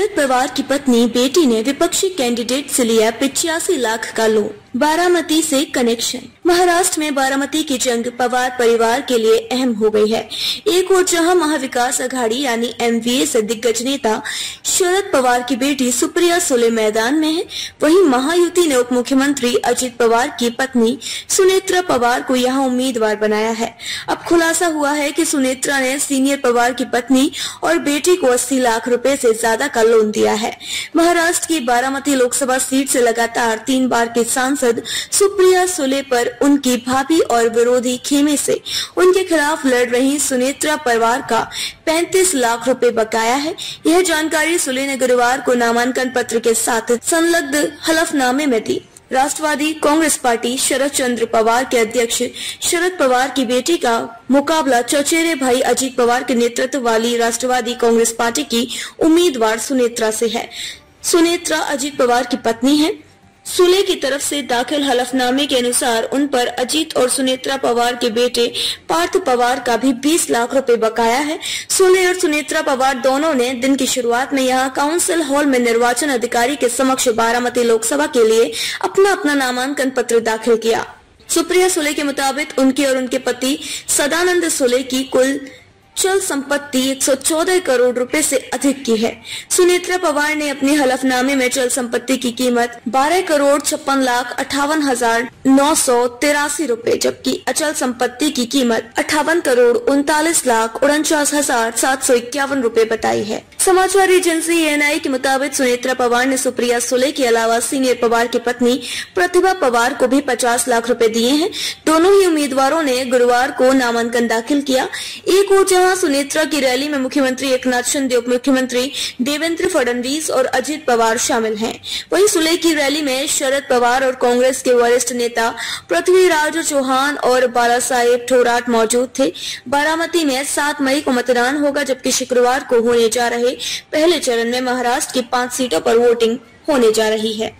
शरद पवार की पत्नी बेटी ने विपक्षी कैंडिडेट से लिया पिचासी लाख का लोन, बारामती से कनेक्शन। महाराष्ट्र में बारामती की जंग पवार परिवार के लिए अहम हो गई है। एक और जहाँ महाविकास अघाड़ी यानी एमवीए से दिग्गज नेता शरद पवार की बेटी सुप्रिया सोले मैदान में है, वहीं महायुति ने उप मुख्यमंत्री अजित पवार की पत्नी सुनेत्रा पवार को यहाँ उम्मीदवार बनाया है। अब खुलासा हुआ है कि सुनेत्रा ने सीनियर पवार की पत्नी और बेटी को अस्सी लाख रूपए ऐसी ज़्यादा का लोन दिया है। महाराष्ट्र की बारामती लोकसभा सीट से लगातार तीन बार के सांसद सुप्रिया सुले पर उनकी भाभी और विरोधी खेमे से उनके खिलाफ लड़ रही सुनेत्रा परिवार का 35 लाख रुपए बकाया है। यह जानकारी सुले ने गुरुवार को नामांकन पत्र के साथ संलग्न हलफनामे में दी। राष्ट्रवादी कांग्रेस पार्टी शरद चंद्र पवार के अध्यक्ष शरद पवार की बेटी का मुकाबला चचेरे भाई अजीत पवार के नेतृत्व वाली राष्ट्रवादी कांग्रेस पार्टी की उम्मीदवार सुनेत्रा से है। सुनेत्रा अजीत पवार की पत्नी है। सुले की तरफ़ से दाखिल हलफनामे के अनुसार उन पर अजीत और सुनेत्रा पवार के बेटे पार्थ पवार का भी 20 लाख रुपए बकाया है। सुले और सुनेत्रा पवार दोनों ने दिन की शुरुआत में यहाँ काउंसिल हॉल में निर्वाचन अधिकारी के समक्ष बारामती लोकसभा के लिए अपना अपना नामांकन पत्र दाखिल किया। सुप्रिया सुले के मुताबिक उनके और उनके पति सदानंद सुले की कुल चल संपत्ति 114 करोड़ रुपए से अधिक की है। सुनेत्रा पवार ने अपने हलफनामे में चल संपत्ति की कीमत 12 करोड़ छप्पन लाख अठावन हज़ार नौ सौ तिरासी रूपए, जबकि अचल संपत्ति की कीमत अठावन करोड़ उनतालीस लाख उनचास हज़ार सात सौ इक्यावन रूपए बताई है। समाचार एजेंसी एएनआई के मुताबिक सुनेत्रा पवार ने सुप्रिया सुले के अलावा सीनियर पवार की पत्नी प्रतिभा पवार को भी 50 लाख रुपए दिए हैं। दोनों ही उम्मीदवारों ने गुरुवार को नामांकन दाखिल किया। एक ओर जहाँ सुनेत्रा की रैली में मुख्यमंत्री एक नाथ शिंदे उप मुख्यमंत्री देवेंद्र फडणवीस और अजित पवार शामिल हैं। वहीं सुले की रैली में शरद पवार और कांग्रेस के वरिष्ठ नेता पृथ्वीराज चौहान और बाला साहेब थोराट मौजूद थे। बारामती में सात मई को मतदान होगा, जबकि शुक्रवार को होने जा रहे पहले चरण में महाराष्ट्र की पाँच सीटों पर वोटिंग होने जा रही है।